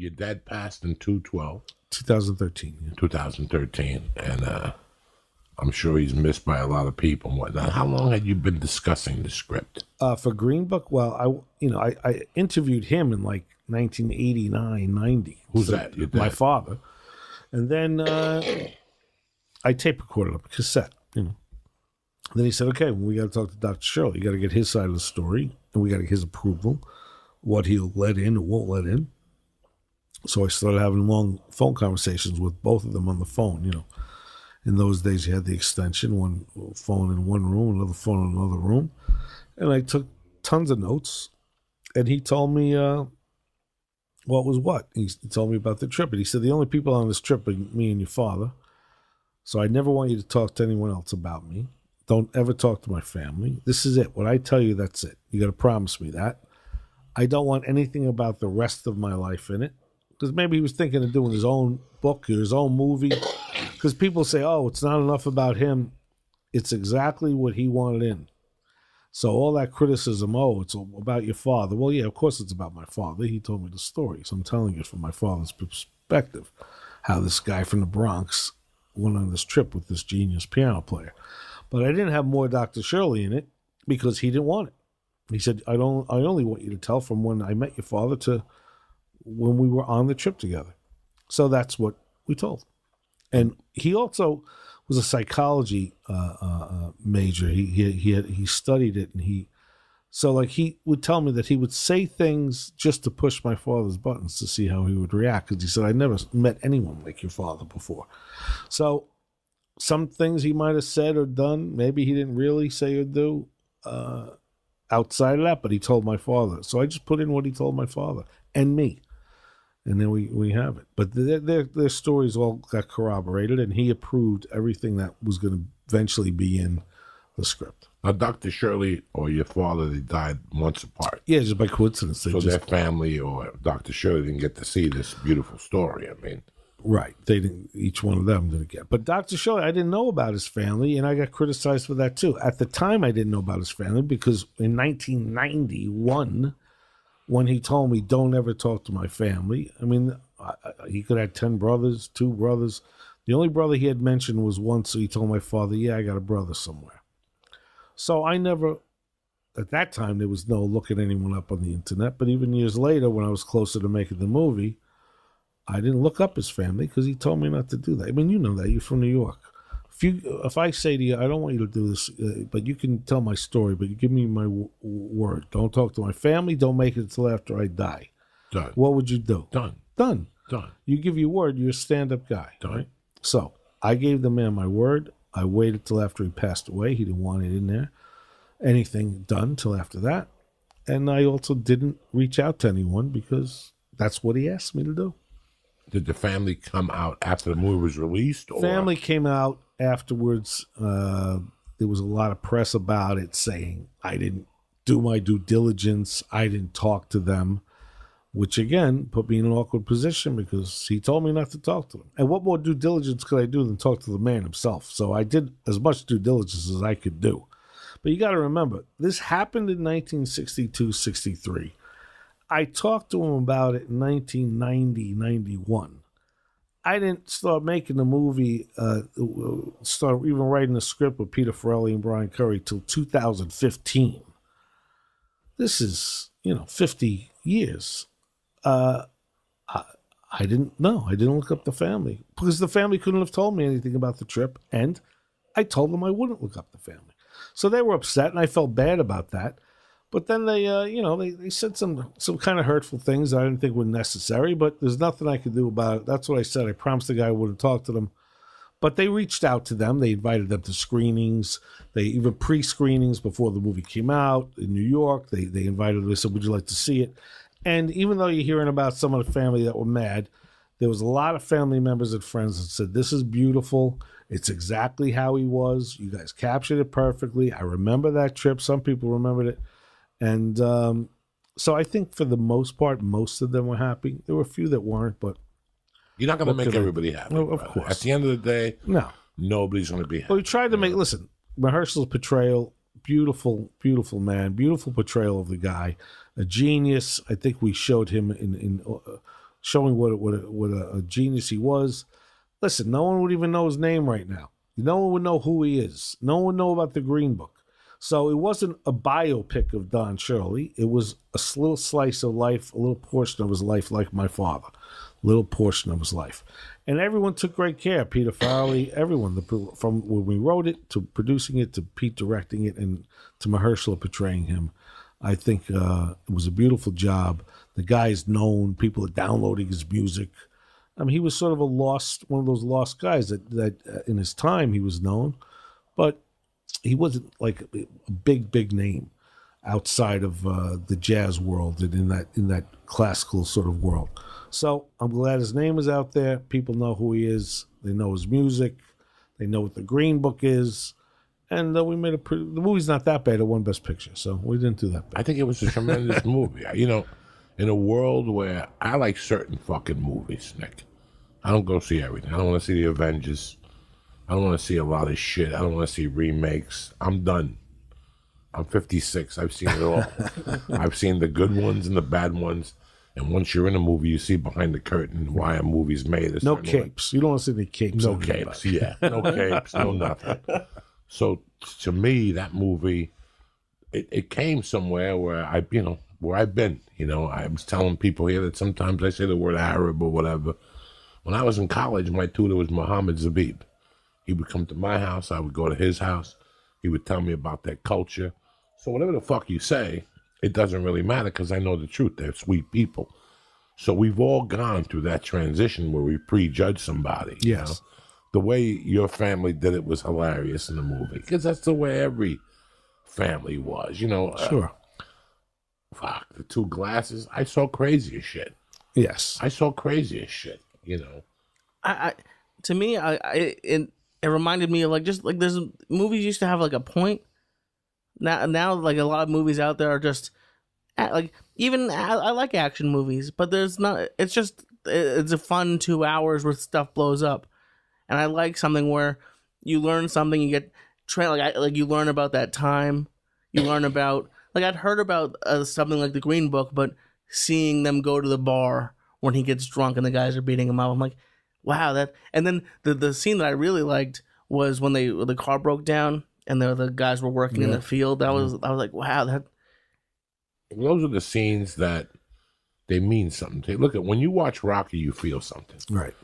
your dad passed in 212, 2013. yeah. 2013, and uh, I'm sure he's missed by a lot of people and whatnot. How long had you been discussing the script? Uh, for Green Book, well, I you know I, I interviewed him in like 1989, 90. Who's that? Your My father, and then uh, I tape recorded up a cassette. You know. Then he said, "Okay, well, we got to talk to Doctor Shirley. You got to get his side of the story, and we got to get his approval, what he'll let in or won't let in." So I started having long phone conversations with both of them on the phone. You know, in those days you had the extension, one phone in one room, another phone in another room, and I took tons of notes. And he told me uh, what was what. He, told me about the trip, and he said the only people on this trip are me and your father. So I never want you to talk to anyone else about me. Don't ever talk to my family. This is it. What I tell you, that's it. You got to promise me that. I don't want anything about the rest of my life in it. Because maybe he was thinking of doing his own book or his own movie. Because people say, oh, it's not enough about him. It's exactly what he wanted in. So all that criticism, oh, it's about your father. Well, yeah, of course it's about my father. He told me the story. So I'm telling you from my father's perspective how this guy from the Bronx went on this trip with this genius piano player. But I didn't have more Dr. Shirley in it because he didn't want it. He said, I don't I only want you to tell from when I met your father to when we were on the trip together. So that's what we told. And he also was a psychology uh, uh, uh, major. He he he, had, he studied it, and he so like he would tell me that he would say things just to push my father's buttons to see how he would react. Because he said I never met anyone like your father before. So some things he might have said or done, maybe he didn't really say or do uh, outside of that, but he told my father. So I just put in what he told my father and me and then we, we have it. But their, their their stories all got corroborated, and he approved everything that was going to eventually be in the script. Now, Dr. Shirley or your father, they died months apart. Yeah, just by coincidence. So just their family or Dr. Shirley didn't get to see this beautiful story. I mean, right. They didn't. Each one of them didn't get. But Doctor Shirley, I didn't know about his family, and I got criticized for that too. At the time, I didn't know about his family because in 1991, when he told me, "Don't ever talk to my family," I mean, I, I, he could have ten brothers, two brothers. The only brother he had mentioned was once. So he told my father, "Yeah, I got a brother somewhere." So I never, at that time, there was no looking anyone up on the internet. But even years later, when I was closer to making the movie, I didn't look up his family because he told me not to do that. I mean, you know that you're from New York. If you, if I say to you, I don't want you to do this, uh, but you can tell my story, but you give me my w- word. Don't talk to my family. Don't make it until after I die. done. What would you do? Done. Done. Done. You give your word. You're a stand-up guy. Done. Right? So I gave the man my word. I waited till after he passed away. He didn't want it in there. Anything done till after that. And I also didn't reach out to anyone because that's what he asked me to do. Did the family come out after the movie was released? Or? Family came out afterwards. Uh, there was a lot of press about it saying I didn't do my due diligence. I didn't talk to them, which again put me in an awkward position because he told me not to talk to them. And what more due diligence could I do than talk to the man himself? So I did as much due diligence as I could do. But you got to remember, this happened in 1962 63. I talked to him about it in 1990 91. I didn't start making the movie, uh, start even writing the script with Peter Farrelly and Brian Currie till 2015. This is, you know, 50 years. Uh, I, I didn't know. I didn't look up the family because the family couldn't have told me anything about the trip. And I told them I wouldn't look up the family. So they were upset and I felt bad about that. But then they, uh, you know, they, they said some some kind of hurtful things I didn't think were necessary. But there's nothing I could do about it. That's what I said. I promised the guy I wouldn't talk to them. But they reached out to them. They invited them to screenings. They even pre-screenings before the movie came out in New York. They they invited. They said, "Would you like to see it?" And even though you're hearing about some of the family that were mad, there was a lot of family members and friends that said, "This is beautiful. It's exactly how he was. You guys captured it perfectly. I remember that trip. Some people remembered it." And um, so I think for the most part, most of them were happy. There were a few that weren't, but You're not going to make everybody happy. Well, of brother. course. At the end of the day, no. nobody's going to be happy. Well, we tried to make, listen, Mahershala's portrayal, beautiful, beautiful man, beautiful portrayal of the guy, a genius. I think we showed him in, in uh, showing what what a, what a, a genius he was. Listen, no one would even know his name right now. No one would know who he is. No one would know about the Green Book. So it wasn't a biopic of Don Shirley. It was a little slice of life, a little portion of his life, like my father, a little portion of his life. And everyone took great care. Peter Farrelly, everyone, the, from when we wrote it to producing it to Pete directing it and to Mahershala portraying him. I think uh, it was a beautiful job. The guy is known. People are downloading his music. I mean, he was sort of a lost, one of those lost guys that that uh, in his time he was known, but he wasn't like a big, big name outside of uh, the jazz world and in that in that classical sort of world. So I'm glad his name is out there. People know who he is. They know his music. They know what the Green Book is. And uh, we made a the movie's not that bad. It won Best Picture, so we didn't do that bad. I think it was a tremendous movie. You know, in a world where I like certain fucking movies, Nick. I don't go see everything. I don't want to see the Avengers. I don't want to see a lot of shit. I don't want to see remakes. I'm done. I'm 56. I've seen it all. I've seen the good ones and the bad ones. And once you're in a movie, you see behind the curtain why a movie's made. No capes. You don't want to see any capes. No capes. Yeah. No capes. No nothing. So to me, that movie, it, it came somewhere where I, you know, where I've been. You know, I was telling people here that sometimes I say the word Arab or whatever. When I was in college, my tutor was Muhammad Zabib. He would come to my house. I would go to his house. He would tell me about that culture. So whatever the fuck you say, it doesn't really matter because I know the truth. They're sweet people. So we've all gone through that transition where we prejudge somebody. Yes. know? The way your family did it was hilarious in the movie because that's the way every family was. You know. Uh, sure. Uh, fuck the two glasses. I saw crazy shit. Yes. I saw crazy shit. You know. I, I to me, I, I it, it reminded me of like just like there's movies used to have like a point. Now now like a lot of movies out there are just like even I, I like action movies, but there's not. It's just it's a fun two hours where stuff blows up, and I like something where you learn something, you get trained like I, like you learn about that time, you learn about like I'd heard about uh, something like the Green Book, but seeing them go to the bar when he gets drunk and the guys are beating him up, I'm like, wow, that. And then the the scene that I really liked was when they the car broke down and the the guys were working yeah. in the field. That was mm-hmm. I was like, wow, that. Those are the scenes that they mean something. Look at when you watch Rocky, you feel something. Right.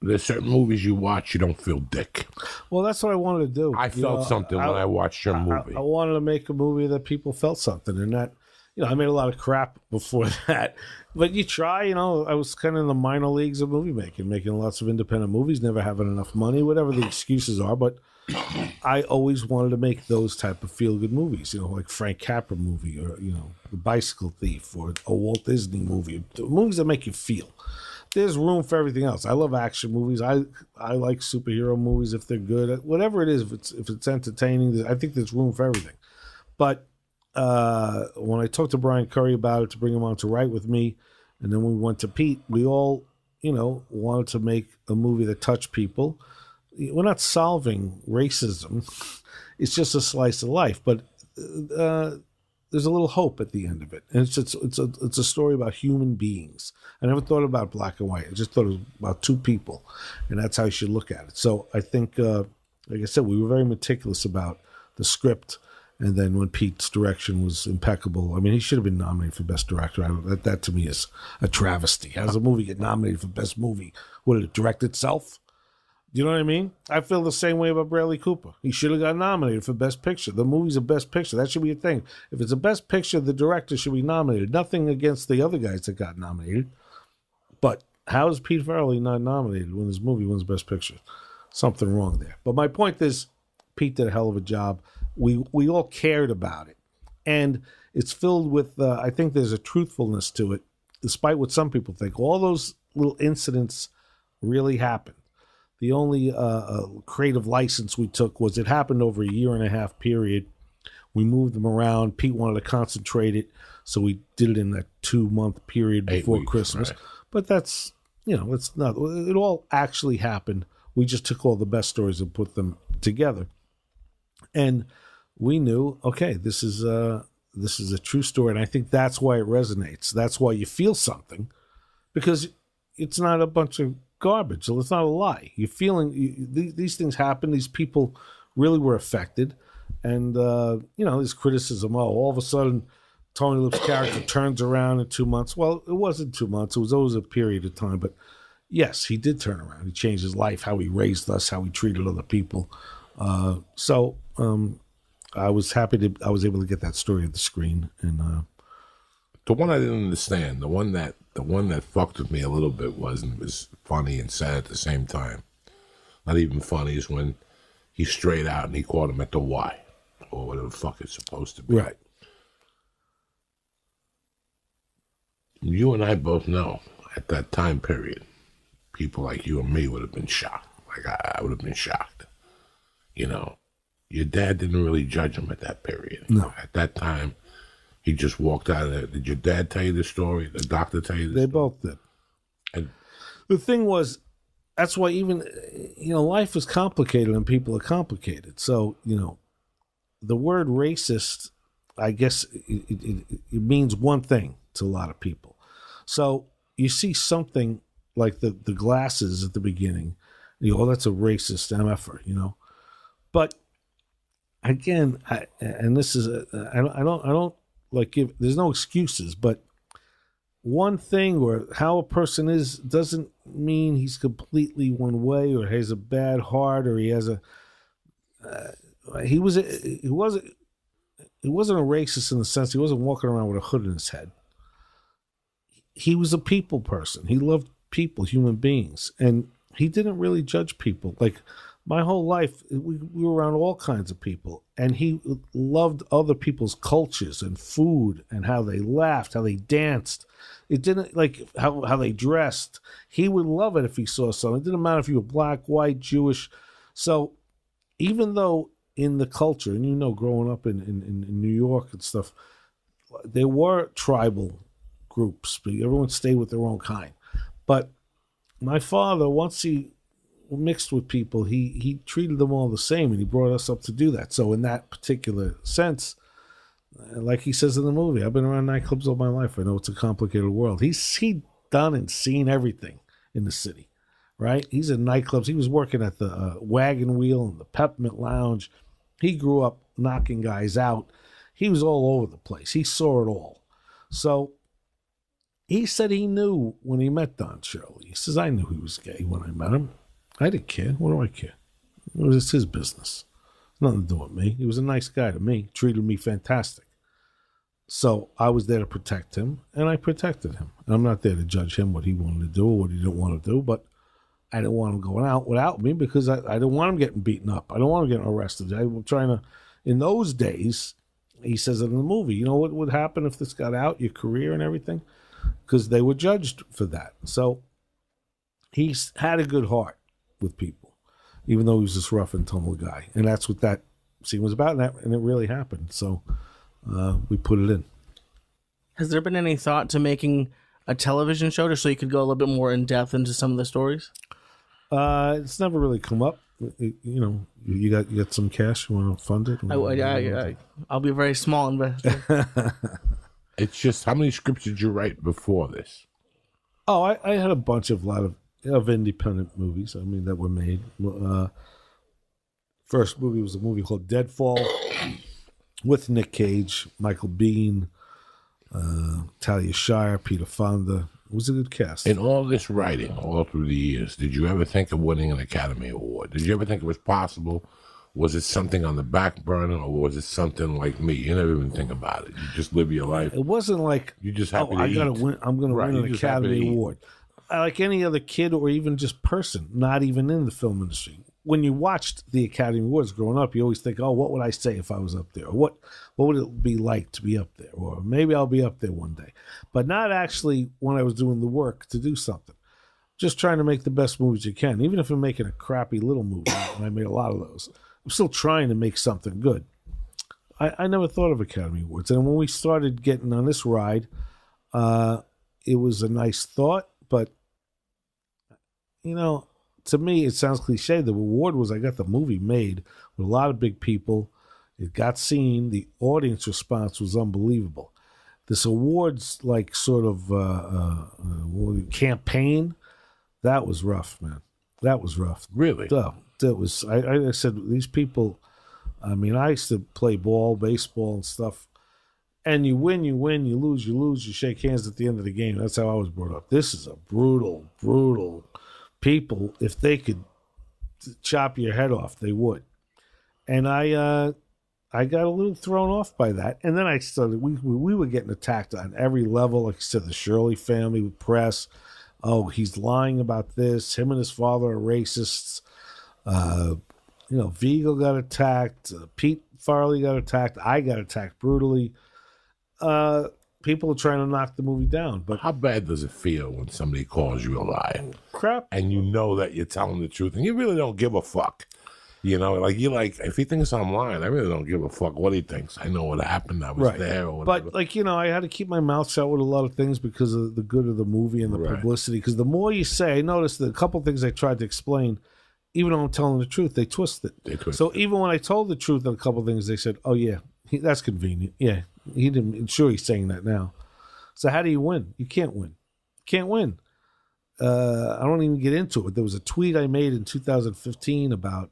There's certain movies you watch, you don't feel dick. Well, that's what I wanted to do. I felt know, something I, when I watched your movie. I, I wanted to make a movie that people felt something, and that you know, I made a lot of crap before that. But you try, you know, I was kind of in the minor leagues of movie making, making lots of independent movies, never having enough money, whatever the excuses are. But I always wanted to make those type of feel good movies, you know, like Frank Capra movie or, you know, The Bicycle Thief or a Walt Disney movie, movies that make you feel. There's room for everything else. I love action movies. I I like superhero movies if they're good. Whatever it is, if it's if it's entertaining, I think there's room for everything. But uh, when I talked to Brian Currie about it to bring him on to write with me, and then we went to Pete, we all, you know, wanted to make a movie that touched people. We're not solving racism; it's just a slice of life, but uh, there's a little hope at the end of it, and it's it's it's a it's a story about human beings. I never thought about black and white; I just thought it was about two people, and that's how you should look at it. So I think, uh, like I said, we were very meticulous about the script and then when Pete's direction was impeccable, I mean, he should have been nominated for Best Director. I, that, that to me is a travesty. How does a movie get nominated for Best Movie? Would it direct itself? You know what I mean? I feel the same way about Bradley Cooper. He should have got nominated for Best Picture. The movie's a Best Picture. That should be a thing. If it's a Best Picture, the director should be nominated. Nothing against the other guys that got nominated. But how is Pete Farrelly not nominated when his movie wins Best Picture? Something wrong there. But my point is, Pete did a hell of a job we we all cared about it, and it's filled with. Uh, I think there's a truthfulness to it, despite what some people think. All those little incidents really happened. The only uh, uh, creative license we took was it happened over a year and a half period. We moved them around. Pete wanted to concentrate it, so we did it in that two month period before weeks, Christmas. Right. But that's you know, it's not. It all actually happened. We just took all the best stories and put them together. And we knew, okay, this is a this is a true story, and I think that's why it resonates. That's why you feel something, because it's not a bunch of garbage. It's not a lie. You're feeling you, these, these things happen. These people really were affected, and uh, you know, this criticism. Oh, all of a sudden, Tony Lip's character turns around in two months. Well, it wasn't two months. It was always a period of time. But yes, he did turn around. He changed his life, how he raised us, how he treated other people. Uh, so um, I was happy to I was able to get that story at the screen and. Uh, the one I didn't understand, the one that the one that fucked with me a little bit was and was funny and sad at the same time. Not even funny is when he straight out and he caught him at the Y or whatever the fuck it's supposed to be. right. You and I both know at that time period, people like you and me would have been shocked. Like I, I would have been shocked. You know, your dad didn't really judge him at that period. No. At that time, he just walked out of there. Did your dad tell you the story? The doctor tell you the They story? both did. And The thing was, that's why even you know life is complicated and people are complicated. So you know, the word racist, I guess it, it, it, means one thing to a lot of people. So you see something like the the glasses at the beginning, you go, "Oh, that's a racist mf'er," you know. But again, I, and this is a, I don't I don't I don't like give. There's no excuses, but one thing or how a person is doesn't mean he's completely one way or has a bad heart or he has a uh, he was a, he wasn't he wasn't a racist in the sense he wasn't walking around with a hood in his head. He was a people person. He loved people human beings. And he didn't really judge people. Like my whole life we, we were around all kinds of people and he loved other people's cultures and food and how they laughed how they danced. It didn't like how, how they dressed. He would love it if he saw something. It didn't matter if you were black white jewish. So even though in the culture and you know growing up in, in, in new york and stuff there were tribal groups but everyone stayed with their own kind. But my father once he mixed with people he he treated them all the same and he brought us up to do that. So in that particular sense uh, like he says in the movie i've been around nightclubs all my life. I know it's a complicated world. He's he done and seen everything in the city right? He's in nightclubs. He was working at the uh, wagon wheel and the peppermint lounge. He grew up knocking guys out. He was all over the place. He saw it all. So he said he knew when he met Don Shirley. He says, I knew he was gay when I met him. I didn't care. What do I care? It was his business. Nothing to do with me. He was a nice guy to me, treated me fantastic. So I was there to protect him, and I protected him. And I'm not there to judge him what he wanted to do or what he didn't want to do, but I didn't want him going out without me because I, I didn't want him getting beaten up. I don't want him getting arrested. I was trying to, in those days, he says it in the movie, you know what would happen if this got out, your career and everything? Because they were judged for that. So he had a good heart with people, even though he was this rough and tumble guy. And that's what that scene was about, and, that, and it really happened. So uh, we put it in. Has there been any thought to making a television show just so you could go a little bit more in depth into some of the stories? Uh, it's never really come up. It- you know, you got you got some cash. You want to fund it? I, I, I, I'll be a very small investor. It's just how many scripts did you write before this? Oh, I, I had a bunch of lot of of independent movies. I mean that were made. Uh, first movie was a movie called Deadfall with Nick Cage, Michael Biehn, uh, Talia Shire, Peter Fonda. It was a good cast. In all this writing, all through the years, did you ever think of winning an Academy Award? Did you ever think it was possible? Was it something on the back burner, or was it something like me? You never even think about it. You just live your life. it wasn't like You just happy. oh, I to gotta eat. win. I'm gonna Right, win an just happy to Academy. Award. Like any other kid or even just person, not even in the film industry. When you watched the Academy Awards growing up, you always think, "Oh, what would I say if I was up there? What what would it be like to be up there? Or maybe I'll be up there one day." But not actually when I was doing the work to do something. Just trying to make the best movies you can, even if I'm making a crappy little movie. and I made a lot of those. I'm still trying to make something good. I, I never thought of Academy Awards, and when we started getting on this ride, uh, it was a nice thought, but you know, to me, it sounds cliche. The reward was I got the movie made with a lot of big people. It got seen. The audience response was unbelievable. This awards like sort of uh, uh, uh, campaign That was rough, man. That was rough. Really? So that was I, I said these people. I mean, I used to play ball, baseball, and stuff. And you win, you win, you lose, you lose. You shake hands at the end of the game. That's how I was brought up. This is a brutal, brutal people. If they could chop your head off, they would. And I, uh, I got a little thrown off by that. And then I started. We we were getting attacked on every level. Like I said, the Shirley family, press. Oh, he's lying about this. Him and his father are racists. Uh, you know, Viggo got attacked. Uh, Pete Farrelly got attacked. I got attacked brutally. Uh, people are trying to knock the movie down, but How bad does it feel when somebody calls you a liar crap. and you know that you're telling the truth and you really don't give a fuck? You know, like you like if he thinks I'm lying, I really don't give a fuck what he thinks. I know what happened. I was Right. there or whatever. But like you know, I had to keep my mouth shut with a lot of things because of the good of the movie and the Right. publicity. Because the more you say, I noticed that a couple things I tried to explain, even though I'm telling the truth, they twist it. They twist so even when I told the truth on a couple things, they said, "Oh yeah, that's convenient. Yeah, he didn't. Sure, he's saying that now." So how do you win? You can't win. You can't win. Uh, I don't even get into it. There was a tweet I made in 2015 about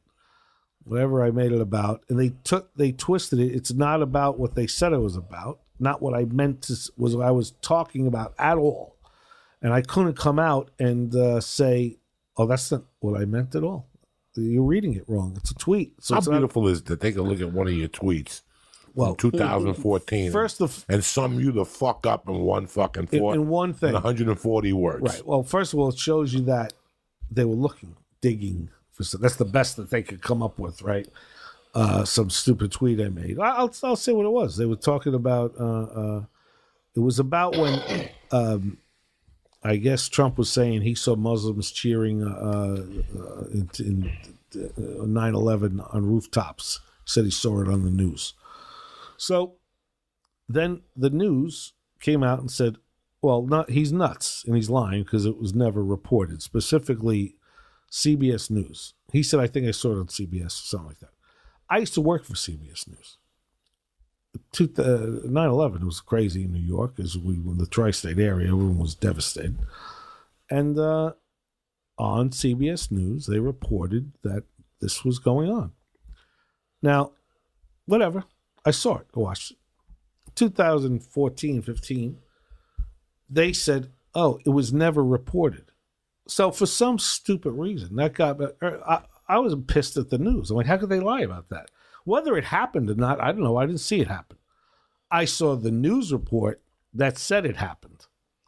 whatever I made it about, and they took they twisted it. It's not about what they said it was about, not what I meant to was what I was talking about at all. And I couldn't come out and uh, say, "Oh, that's not what I meant at all." You're reading it wrong. It's a tweet. So How it's not, beautiful is to take a look at one of your tweets well, in 2014 first the f- and sum you the fuck up in one fucking in, four, in one thing, 140 words. Right. Well, first of all, it shows you that they were looking, digging for. That's the best that they could come up with, right? Uh, some stupid tweet I made. I'll I'll say what it was. They were talking about. Uh, uh, it was about when, um, I guess Trump was saying he saw Muslims cheering uh, uh, in, in uh, 9/11 on rooftops. Said he saw it on the news. So then the news came out and said, well, not he's nuts and he's lying because it was never reported. Specifically, CBS News. He said, I think I saw it on CBS or something like that. I used to work for CBS News. Uh, 9/11 was crazy in New York, as we in the tri-state area, everyone was devastated. And uh, on CBS News, they reported that this was going on. Now, whatever, I saw it, I it. 2014, 15, they said, oh, it was never reported. So for some stupid reason, that got, er, I, I was pissed at the news. I'm like, how could they lie about that? Whether it happened or not, I don't know. I didn't see it happen. I saw the news report that said it happened.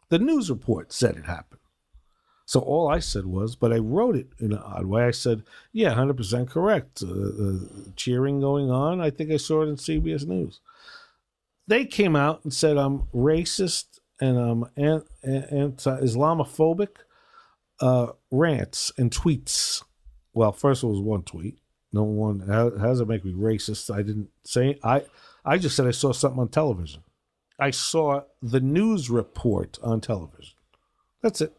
The news report said it happened. So all I said was, but I wrote it in an odd way. I said, yeah, 100% correct. Uh, uh, cheering going on. I think I saw it in CBS News. They came out and said I'm racist and I'm an- an- anti-Islamophobic uh, rants and tweets. Well, first it was one tweet. No one how, how does it make me racist? I didn't say I. I just said I saw something on television. I saw the news report on television. That's it.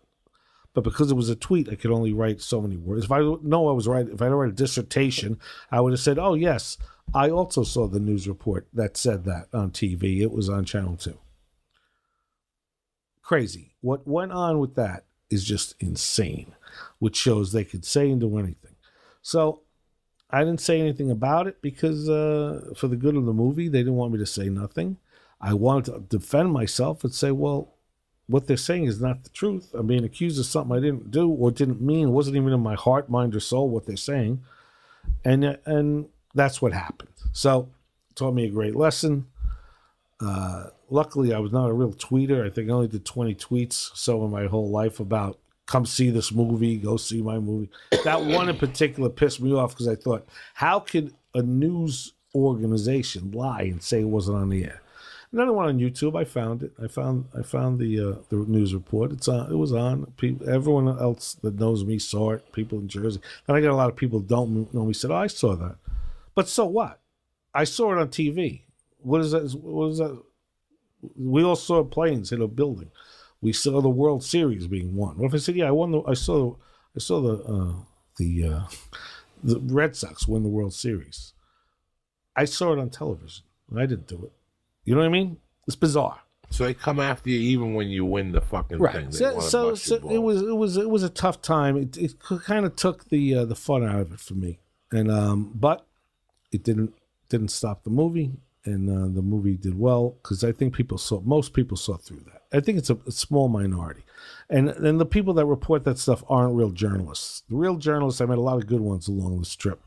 But because it was a tweet, I could only write so many words. If I know I was right, if I write a dissertation, I would have said, "Oh yes, I also saw the news report that said that on TV. It was on Channel Two. Crazy. What went on with that is just insane, which shows they could say and do anything. So I didn't say anything about it because, uh, for the good of the movie, they didn't want me to say nothing. I wanted to defend myself and say, well, what they're saying is not the truth. I'm being accused of something I didn't do or didn't mean. Wasn't even in my heart, mind, or soul what they're saying, and and that's what happened. So, taught me a great lesson. Uh, luckily, I was not a real tweeter. I think I only did 20 tweets so in my whole life about come see this movie, go see my movie. That one in particular pissed me off because I thought, how could a news organization lie and say it wasn't on the air? Another one on YouTube. I found it. I found I found the uh, the news report. It's on. It was on. People, everyone else that knows me saw it. People in Jersey. And I got a lot of people don't know me said, "Oh, I saw that." But so what? I saw it on TV. What is that? What is that? We all saw planes hit a building. We saw the World Series being won. What if I said, "Yeah, I won the. I saw. I saw the uh, the uh, the Red Sox win the World Series." I saw it on television. And I didn't do it. You know what I mean? It's bizarre. So they come after you even when you win the fucking thing. right. They So, so, so it was it was it was a tough time. It it kind of took the uh, the fun out of it for me, and um, but it didn't didn't stop the movie, and uh, the movie did well because I think people saw most people saw through that. I think it's a, a small minority, and and the people that report that stuff aren't real journalists. The real journalists, I met a lot of good ones along this trip,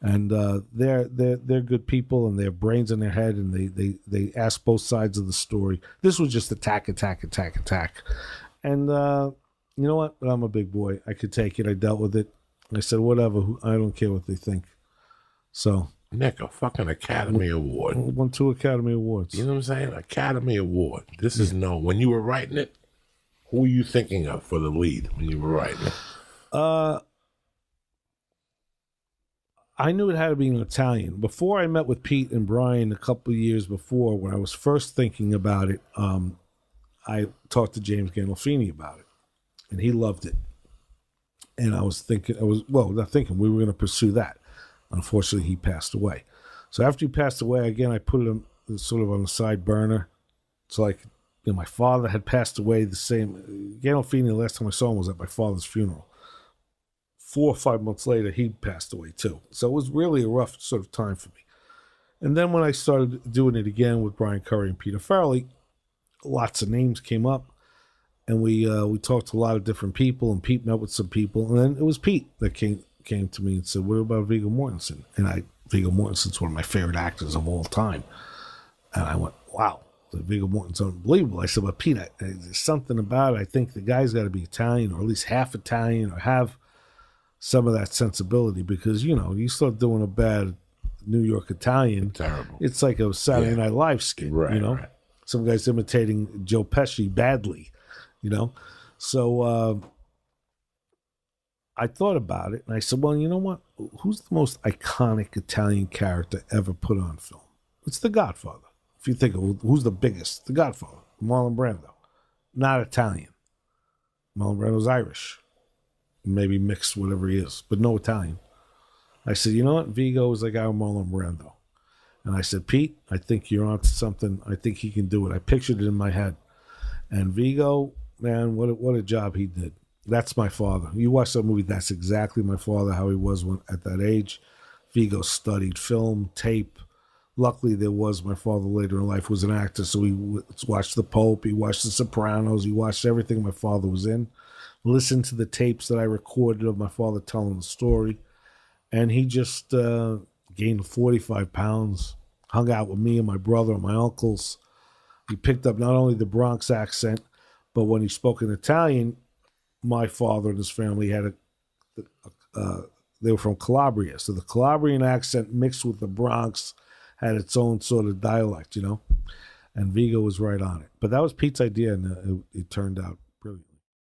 and uh, they're they're they're good people, and they have brains in their head, and they they they ask both sides of the story. This was just attack, attack, attack, attack, and uh, you know what? But I'm a big boy. I could take it. I dealt with it. I said whatever. I don't care what they think. So Nick, a fucking Academy Award. won two Academy Awards. You know what I'm saying? Academy Award. This is no. When you were writing it, who were you thinking of for the lead when you were writing it? Uh, I knew it had to be an Italian. Before I met with Pete and Brian a couple years before, when I was first thinking about it, um, I talked to James Gandolfini about it, and he loved it. And I was thinking, I was well, not thinking we were going to pursue that. Unfortunately, he passed away. So after he passed away, again, I put him sort of on the side burner. It's like you know, my father had passed away the same. Gandolfini, the last time I saw him was at my father's funeral four or five months later, he passed away too. So it was really a rough sort of time for me. And then when I started doing it again with Brian Currie and Peter Farrelly, lots of names came up, and we uh, we talked to a lot of different people, and Pete met with some people, and then it was Pete that came came to me and said, "What about Viggo Mortensen?" And I Viggo Mortensen's one of my favorite actors of all time, and I went, "Wow." Viggo Mortensen's unbelievable. I said, "But Pete, I, there's something about it. I think the guy's got to be Italian, or at least half Italian, or have some of that sensibility because you know you start doing a bad New York Italian, Terrible. it's like a Saturday Yeah. Night Live skit, Right, you know. right. Some guys imitating Joe Pesci badly, you know. So uh, I thought about it and I said, well, you know what? Who's the most iconic Italian character ever put on film? It's The Godfather. If you think of who's the biggest, The Godfather, Marlon Brando, not Italian. Marlon Brando's Irish maybe mixed whatever he is, but no Italian. I said, you know what? Viggo is like our Marlon Brando. And I said, Pete, I think you're onto something. I think he can do it. I pictured it in my head. And Viggo, man, what a, what a job he did. That's my father. You watch that movie, that's exactly my father, how he was when, at that age. Viggo studied film, tape. Luckily, there was my father later in life was an actor, so he watched The Pope, he watched The Sopranos, he watched everything my father was in listened to the tapes that I recorded of my father telling the story. And he just uh, gained 45 pounds, hung out with me and my brother and my uncles. He picked up not only the Bronx accent, but when he spoke in Italian, my father and his family had a, uh, they were from Calabria. So the Calabrian accent mixed with the Bronx had its own sort of dialect, you know? And Viggo was right on it. But that was Pete's idea, and it, it turned out.